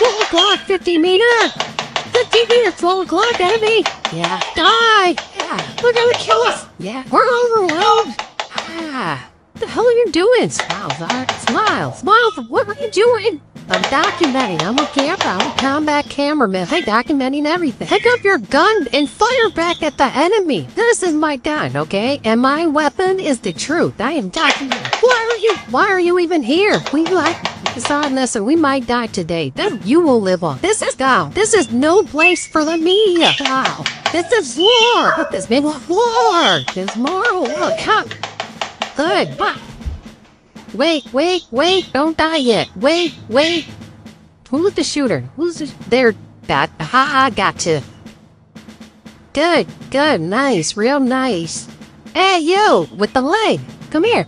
12 o'clock, 50 meter! 50 meter, 12 o'clock, enemy! Yeah. Die! Yeah. They're gonna kill us! Yeah. We're overwhelmed! Ah. What the hell are you doing? Smile, Zark. Smile. Smile. What are you doing? I'm documenting. I'm a camera. I'm a combat cameraman. I'm documenting everything. Pick up your gun and fire back at the enemy. This is my gun, okay? And my weapon is the truth. I am documenting. Why are you? Why are you even here? We like it's on this, and we might die today. Then you will live on. This is down. This is no place for the media. Wow. This is war. This is war. There's more war. Come. Good. Bye. Wait, wait, wait, don't die yet. Wait, wait. Who's the shooter? Who's the, there? That, ha, ha, gotcha. Good, good, nice, real nice. Hey, you, with the leg. Come here.